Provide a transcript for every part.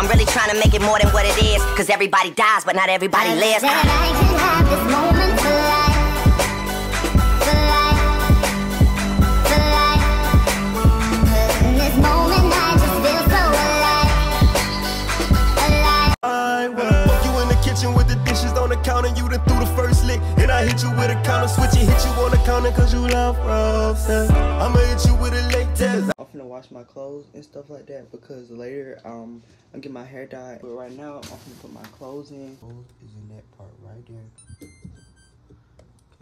I'm really trying to make it more than what it is. Cause everybody dies, but not everybody lives. That I could have this moment for life. For life. For life. 'Cause in this moment I just feel so alive. Alive. I was. You in the kitchen with the dishes on the counter, you done threw the first lick. And I hit you with a counter switch and hit you on the counter cause you love rough. I'ma hit you with a late test. I'm finna wash my clothes and stuff like that because later um I'm gonna get my hair dyed. But right now I'm finna put my clothes in. Clothes is in that part right there.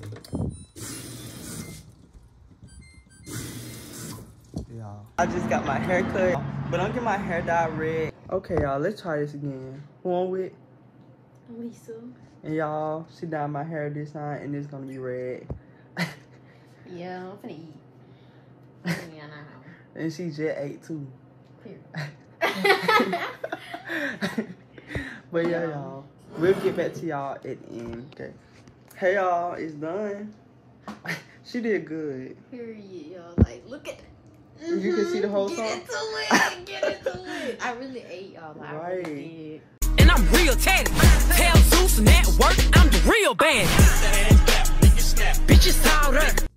Okay. Y'all. I just got my hair cut, but I'm getting my hair dyed red. Okay, y'all, let's try this again. Who I'm with? Lisa. And y'all, she dyed my hair this time and it's gonna be red. Yeah, I'm finna eat. yeah, no. and she just ate too. But yeah, y'all. We'll get back to y'all at the end. Okay. Hey y'all, it's done. she did good. Period, y'all. Like, look at You can see the mhm. whole Get song? into it. Get into it. I really ate, y'all. I Right. really did. And I'm real tatted. Tell Zeus and at work, I'm the real bad. Bitches tired up.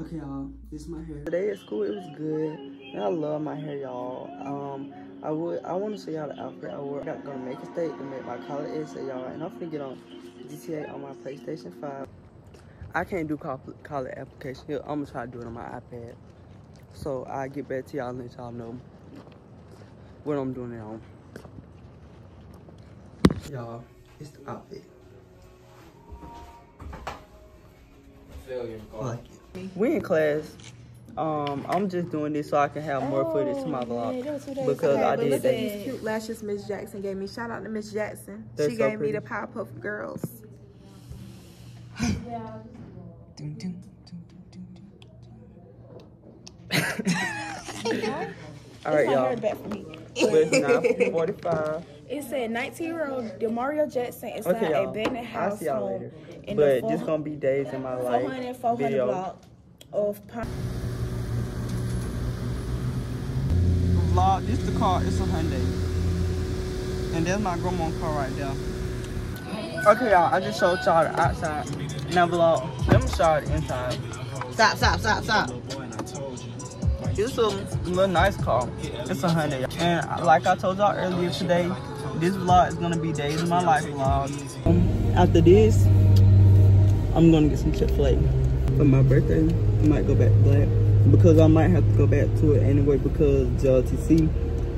Okay, y'all. This is my hair. Today at school, it was good. And I love my hair, y'all. Um, I would, I want to show y'all the outfit I wore. I got gonna make a state to make my college essay, y'all. And I'm finna get on GTA on my PlayStation 5. I can't do col- college application. Here, I'm gonna try to do it on my iPad. So I'll get back to y'all and let y'all know what I'm doing now. Y'all, it's the outfit. I like it. We in class. Um, I'm just doing this so I can have more footage to my vlog because I did look at that. these cute lashes Miss Jackson gave me. Shout out to Miss Jackson. They're she so gave me the Powerpuff Girls. Dun, dun, All right, y'all. Back for me. But it's 9:45. It said 19 year old Demario Jackson inside Okay, a y'all. Bennett I'll house see y'all home later. But four- this gonna be days in my life 400 400 video. block of Pine- Vlog. This the car. It's a Hyundai. And that's my grandma's car right there. Okay, y'all. I just showed y'all the outside. Now vlog. Let me show y'all the inside. Stop, stop, stop, stop. It's a little nice car. It's a Hyundai. And like I told y'all earlier today, this vlog is gonna be days of my life vlog. Um, after this, I'm gonna get some Chick-fil-A. For my birthday, I might go back to black. Because I might have to go back to it anyway because JLTC.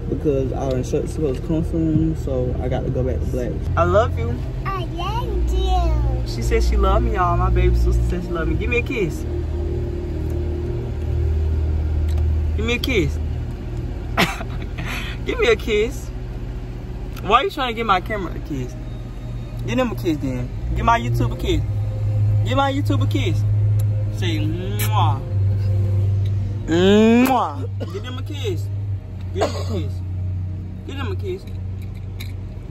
Because our instructor is supposed to come soon, so I got to go back to black. I love you. I love you. She said she love me, y'all. My baby sister said she love me. Give me a kiss. Give me a kiss. give me a kiss. Why are you trying to give my camera a kiss? Give them a kiss then. Give my YouTube a kiss. Give my YouTube a kiss. Say mwah. Mwah. Give them a kiss. Give them a kiss. Give them a kiss.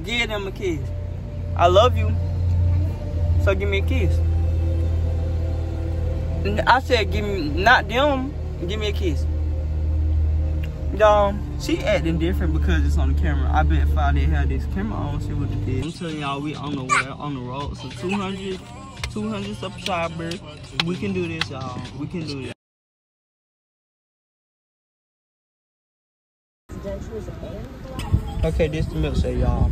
Give them a kiss. I love you. So give me a kiss. I said give me, not them, give me a kiss. Y'all, she acting different because it's on the camera. I bet if I didn't have this camera on, she would have did. I'm telling y'all, we on the way, on the road. So 200, 200 subscribers. We can do this, y'all. We can do this. Okay, this the milkshake, y'all.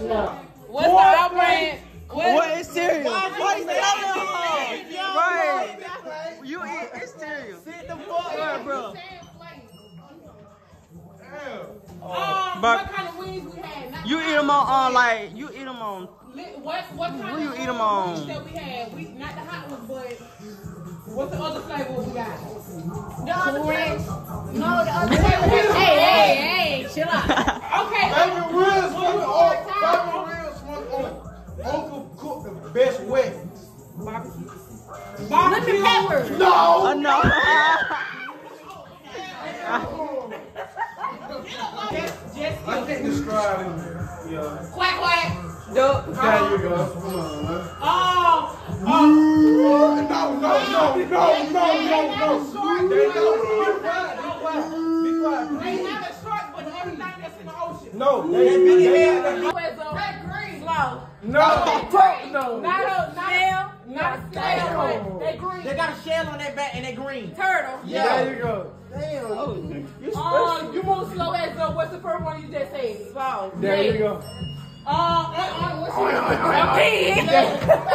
No. What's the outbrand? What is cereal? What is cereal? Right. You eat it's cereal. Sit the fuck up, bro. Um, But- what kind of wings we had? Not You eat them on, on like you eat them on. What what kind What of you eat 'em uh, on? that we had? We not the hot ones, but what's the other flavor we got? The other flavor. No, the other way. Hey, hey, hey, chill out. Okay. Baby um, ribs, One one more on. Baby ribs, one on. Uncle cook the best wet. Lemon pepper. No. Oh no. Just I can't describe it. Yeah. quack quack. Duh. There you go. Come on, man. Oh, No, no, no, no, no, no, no. They don't. Be quiet, be quiet, be quiet. they have a short, but everything that's in the ocean. No, they, they, they, Where's the red green? Slow. no, no. Not a not a not a snail, they green. They got a shell on their back and they green. turtle. Yeah. There you go. Damn. Oh, you move slow as though. What's the first one you just said? Slow. There you go. Uh, uh, uh, what's your name?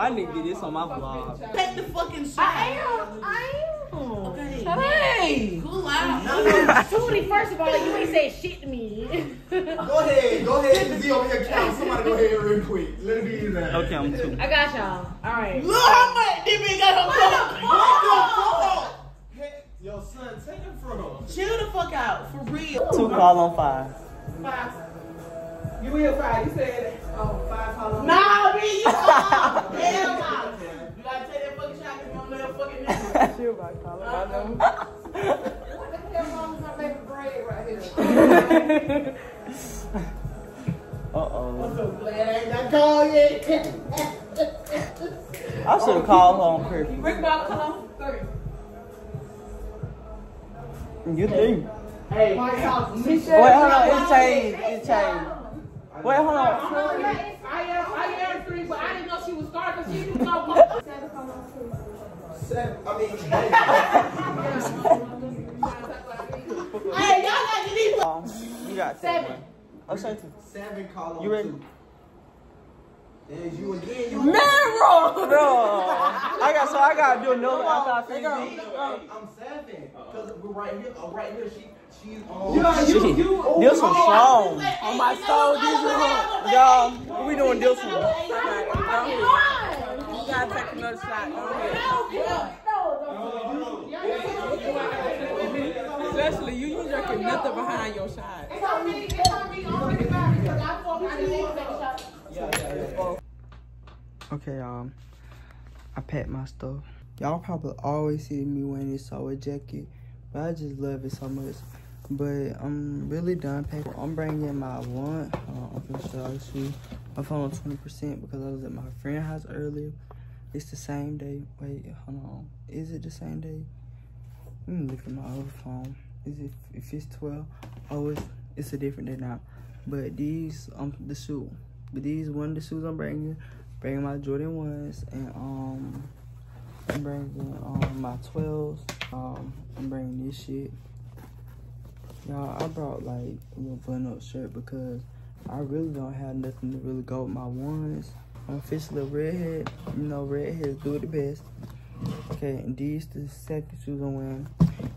I need to get this on my vlog. Take the fucking shot. I am. I am. Okay. Hey! Cool out. Tootie, first of all, you ain't said shit to me. Go ahead, go ahead. Z over here count. Somebody go ahead real quick. Let it be easy. Okay, I'm two. I got y'all. All right. Look how much this bitch got her What the fuck? Yo, son, take it from. Chill the fuck out, for real. Two call on five. Five. You will five. You said, oh, five columns. Nah, bitch, you oh, hell no. You gotta take that fucking shot because you don't know that fucking nigga. Chill, my call. I know. What the hell wrong with my baby braid right here? Uh oh. I'm so glad I ain't got called yet. I should have called her on purpose. Rick Bob, come on. Three. You think? Hey, Wait, hold on. It changed. It changed. Wait, hold on. I am, I am three, but I didn't know she was starting because she didn't know. Seven. I mean, hey, y'all got to leave. Um, you got seven. Oh, say two. seven call on You ready? two. There's you again. You Man, bro. Bro. I got so I gotta do another after I finish these. I'm seven. Cause we're right here. Oh, right here. She, she's on. Shit. This one strong. On my soul, Y'all, we doing this one. You gotta take another shot. Go ahead. Especially you, you drinking nothing behind your shot. It's on me, it's on me, on me, because I thought I didn't take a shot. Okay, um, I packed my stuff. Y'all probably always see me wearing this sour jacket, but I just love it so much. But I'm really done packing. I'm bringing my one. Uh, I'm you my phone on 20% because I was at my friend's house earlier. It's the same day. Wait, hold on. Is it the same day? Let me look at my other phone. Is it if it's 12? Oh, it's, it's a different day now. But these um the shoe. But these one of the shoes I'm bringing. Bringing my Jordan ones and um I'm bringing um my 12s. Um I'm bringing this shit. Y'all, I brought like a button up shirt because I really don't have nothing to really go with my ones. I'm officially redhead. You know, redheads do it the best. Okay, and these the second shoes I'm wearing.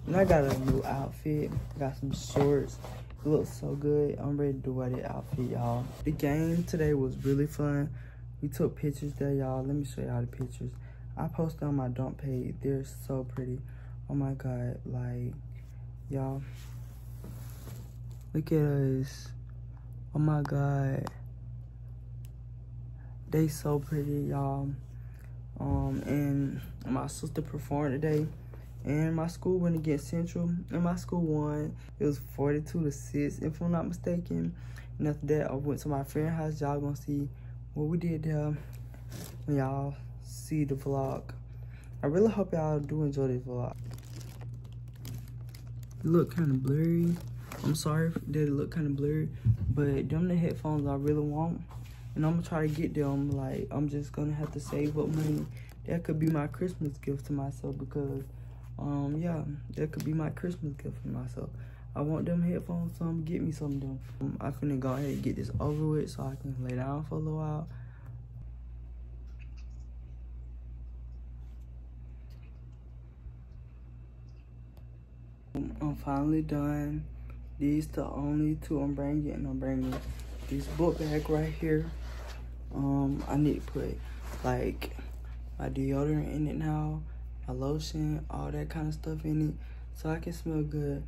And I got a new outfit. Got some shorts. It looks so good. I'm ready to wear the outfit, y'all. The game today was really fun. We took pictures there, y'all. Let me show y'all the pictures. I posted on my dump page. They're so pretty. Oh my god, like, y'all. Look at us. Oh my god. They so pretty, y'all. Um, and my sister performed today. And my school went against Central. And my school won. It was 42 to 6, if I'm not mistaken. And after that, I went to my friend's house. Y'all gonna see what we did there when y'all see the vlog. I really hope y'all do enjoy this vlog. It look kind of blurry. I'm sorry that it look kind of blurry, but them the headphones I really want. And I'm gonna try to get them, like, I'm just gonna have to save up money. That could be my Christmas gift to myself because, um, yeah, that could be my Christmas gift for myself. I want them headphones, so I'm gonna get me some of them. Um, I finna go ahead and get this over with so I can lay down for a little while. I'm finally done. These the only two I'm bringing, and I'm bringing this book bag right here. Um, I need to put like my deodorant in it now, my lotion, all that kind of stuff in it, so I can smell good.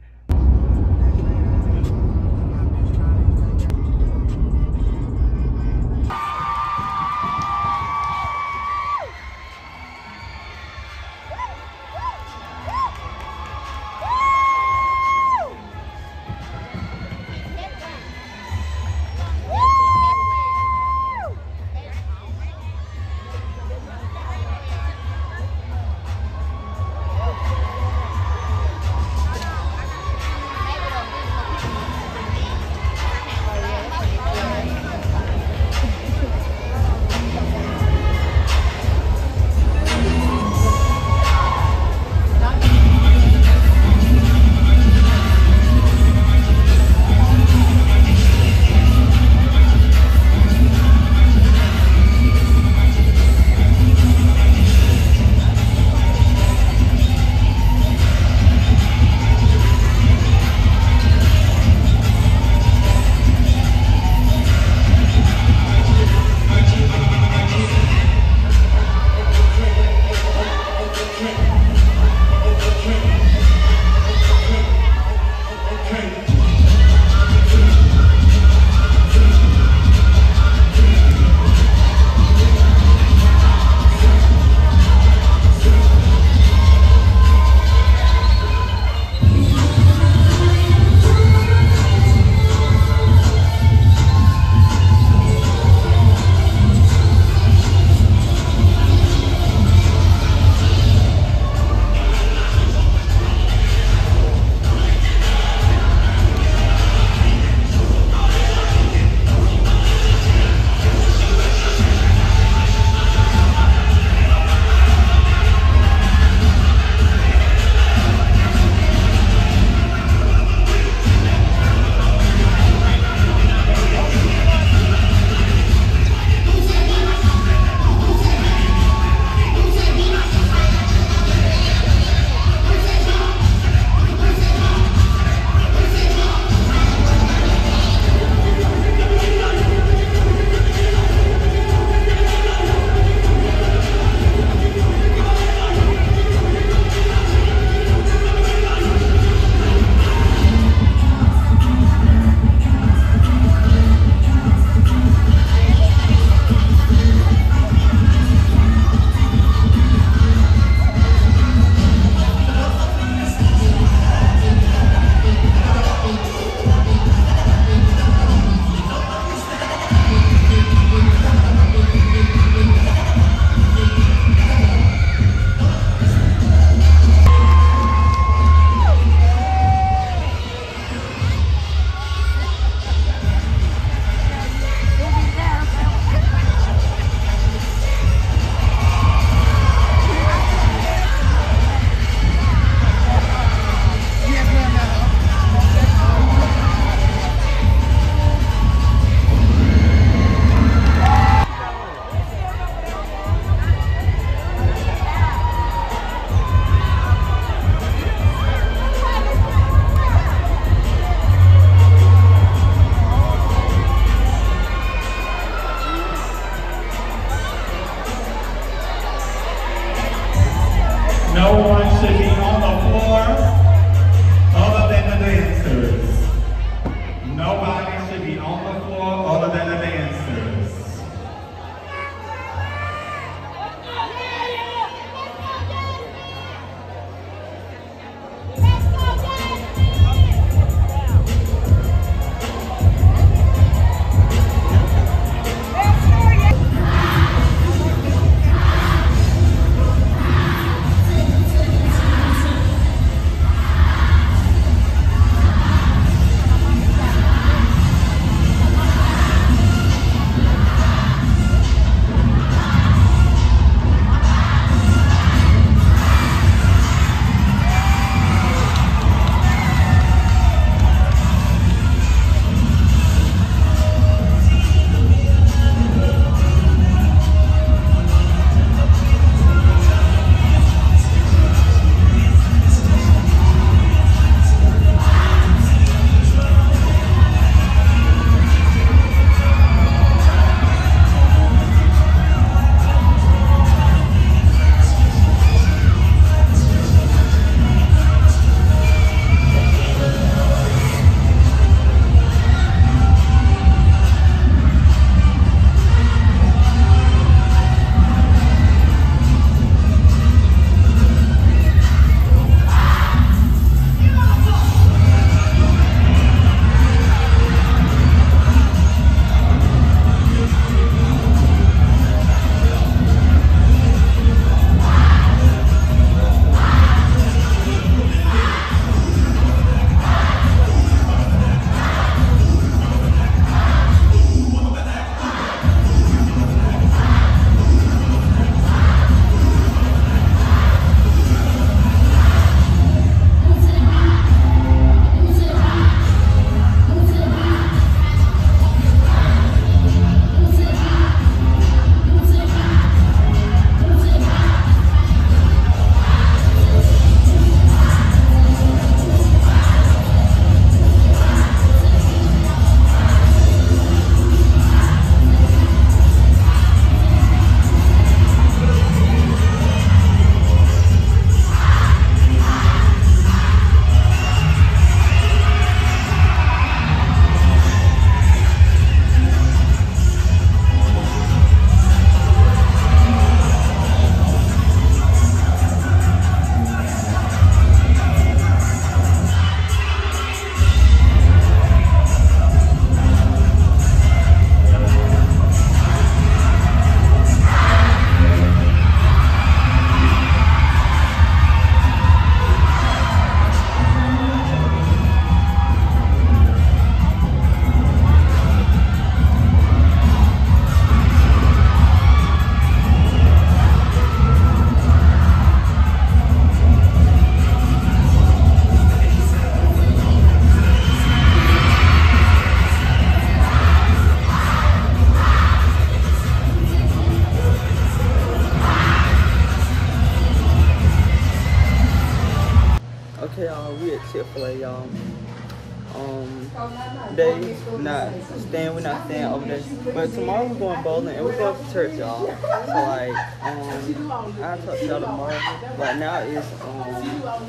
We're going bowling and we're going to church, y'all. So like, um, I'll talk to y'all tomorrow. But now it's um,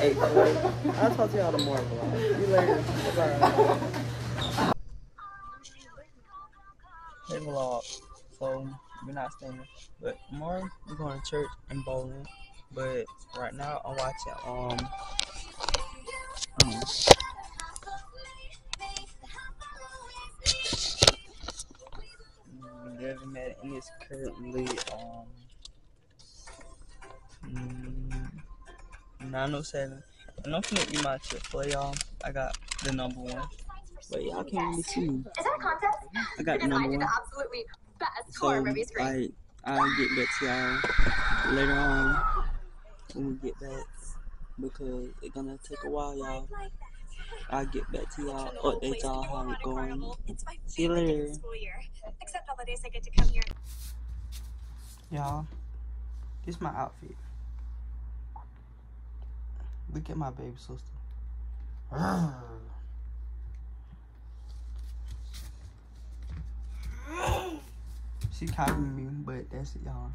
8 I'll talk to y'all tomorrow, vlog. See you later. Bye. Hey, vlog. So, we're not staying. But tomorrow we're going to church and bowling. But right now I'm watching um um, and it's currently um mm, 907 and I'm finna eat my Chick-fil-A y'all. I got the number one. But y'all can't really see me. Is that a contest? I got the number I one. the absolutely best So horror movie screen. like I'll get back to y'all later on when we get back because it's gonna take a while, y'all. I'll get back to y'all, update y'all how it going. See you later. Except holidays, I get to come here. Y'all, this my outfit. Look at my baby sister. She copying me, but that's it, y'all.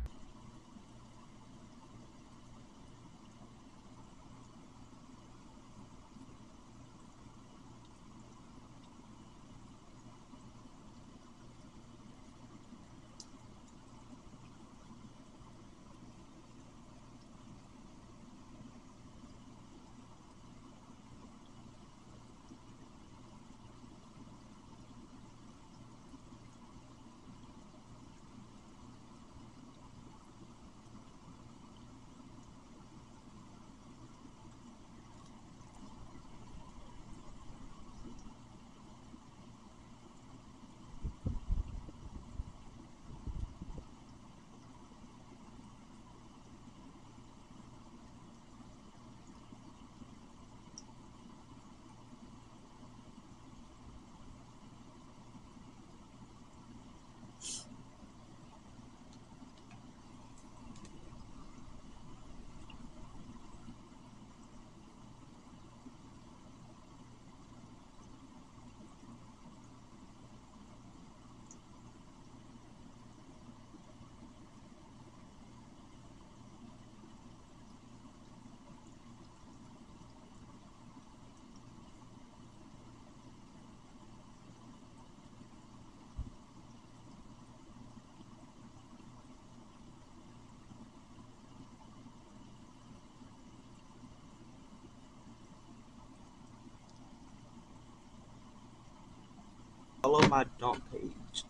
My dump page.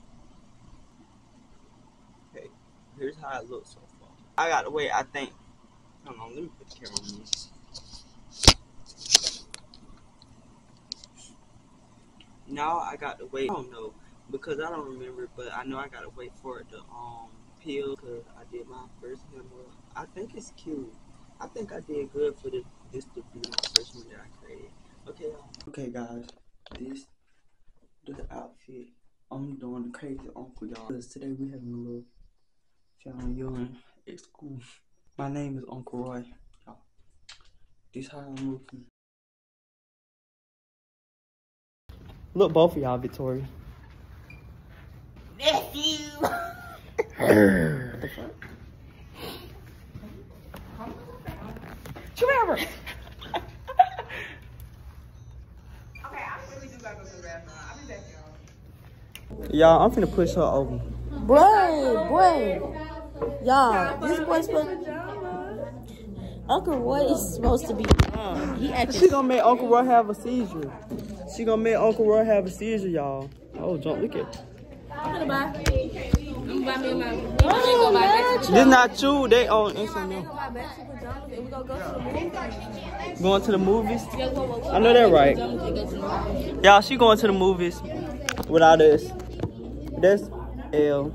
Okay, here's how it looks so far. I gotta wait, I think. Hold on, let me put the camera on me. Now I got to wait. I don't know because I don't remember, but I know I gotta wait for it to um peel because I did my first camera. I think it's cute. I think I did good for this. This to be my first one that I created. Okay, y'all. Okay, guys, this the outfit. I'm doing the crazy uncle, y'all. Cause today we having a little family viewing at school. My name is Uncle Roy, y'all. This how I'm looking. Look, both of y'all, Victoria. Nephew. what the fuck? Trevor. Okay, I really do gotta go to the bathroom. I'll be back, y'all. I'm finna push her over. Boy, boy. Y'all, this boy's supposed to be. Uncle Roy is supposed to be um, he acting She gonna make Uncle Roy have a seizure. She gonna make Uncle Roy have a seizure, y'all. Oh, don't look at. I'm gonna buy. I'm gonna buy me and my. Me and my man go buy This not true. They on Instagram. Buy Mexican pajamas gonna go the movies. Going to the movies. Yeah, we gonna go I know that right. pajamas and go to the movies. Y'all, she going to the movies without us. That's L.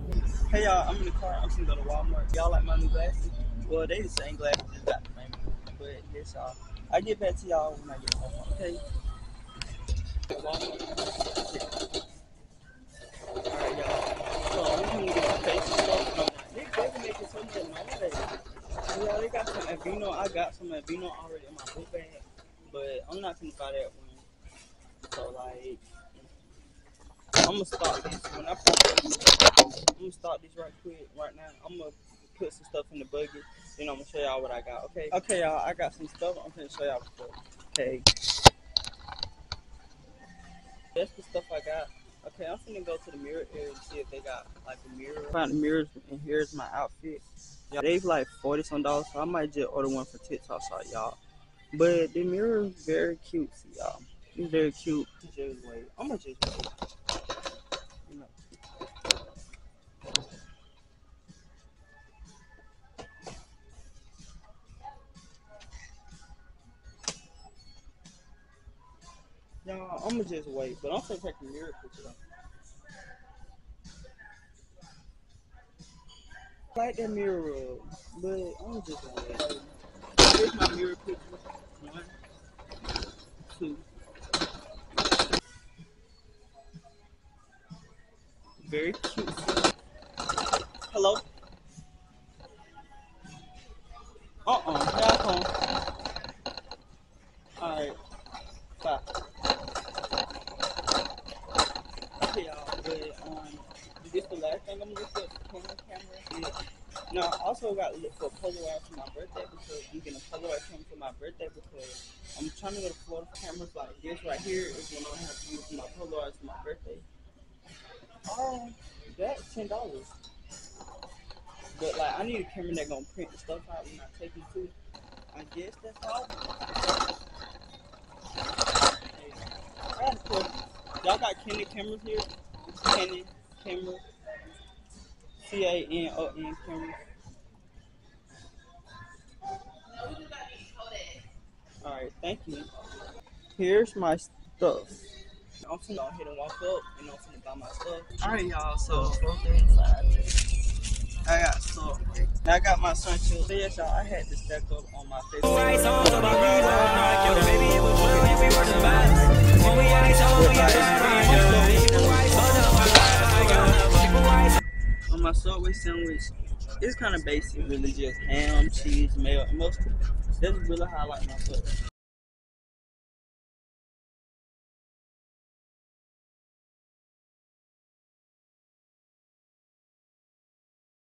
Hey y'all, I'm in the car. I'm gonna go to Walmart. Y'all like my new glasses? Well, they the same glasses, just got the name. But yes, y'all. I get back to y'all when I get home. Okay. Walmart. Alright, y'all. So I'm gonna get some face stuff. They they making so much money. Yeah, they got some Aveeno. I got some Aveeno already in my book bag, but I'm not gonna buy that one. So like, I'm gonna start this when I I'm gonna start this right quick right now. I'm gonna put some stuff in the buggy, then I'm gonna show y'all what I got. Okay, okay, y'all. I got some stuff. I'm gonna show y'all stuff. Okay, that's the stuff I got. Okay, I'm gonna go to the mirror area to see if they got like a mirror. Found the mirrors, and here's my outfit. Yeah, they've like 40 some dollars, so I might just order one for TikTok, so y'all. But the mirror is very cute, see y'all. It's very cute. Just wait. I'm gonna just wait. I'm gonna just wait, but I'm gonna take a mirror picture. like that mirror up, but I'm just gonna wait. Here's my mirror picture. One, two. Very cute. Hello? Uh-uh, y'all come. Alright. Bye. Okay, y'all, but, um, this the last thing I'm gonna look at camera camera. Yeah. No, I for Polaroid for my birthday because I'm getting a Polaroid camera for my birthday because I'm trying to go to Florida cameras like this right here is when I have to use my Polaroids for my birthday. Um, oh, that's ten dollars. But like I need a camera that gonna print the stuff out when I take it to. I guess that's all. A. Y'all got Canon cameras here? Canon camera. C A N O N camera. Alright, thank you. Here's my stuff. I'm finna go ahead and walk up and I'm finna buy my stuff. Alright y'all, so I got so I got my sunshine. So yes y'all, I had to step up on my face. On my Subway sandwich, it's kind of basic, really just ham, cheese, mayo, and mustard. That's really how I like my Subway.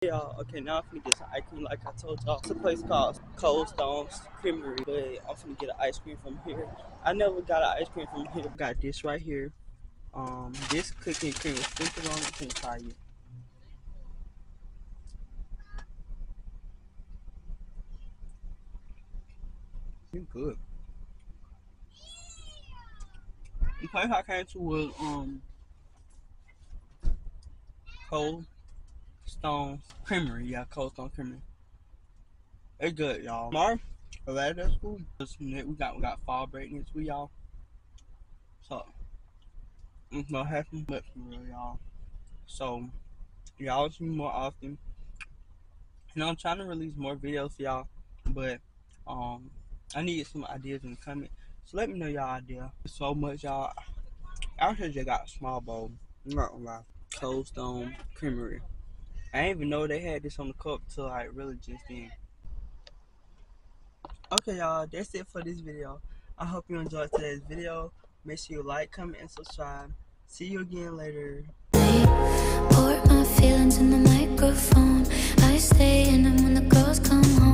Y'all, okay, now I'm finna get some ice cream. Like I told y'all, it's a place called Cold Stones Creamery, but I'm gonna get an ice cream from here. I never got an ice cream from here. Got this right here. Um, this cookie cream is sprinkled on it. Finna try it. It's good. The place I came to um Cold Stone Creamery. Yeah, Cold Stone Creamery. It's good, y'all. Tomorrow, right at school. We got we got fall break next week, y'all. So it's not happening much for real, y'all. So y'all see me more often. You know, I'm trying to release more videos for y'all, but um, I need some ideas in the comment. So let me know y'all idea. So much y'all. I should just got small bowl. I'm not gonna lie. Cold Stone Creamery. I didn't even know they had this on the cup till I really just then. Okay, y'all, that's it for this video. I hope you enjoyed today's video. Make sure you like, comment, and subscribe. See you again later. Pour my feelings in the microphone. I stay when the girls come home.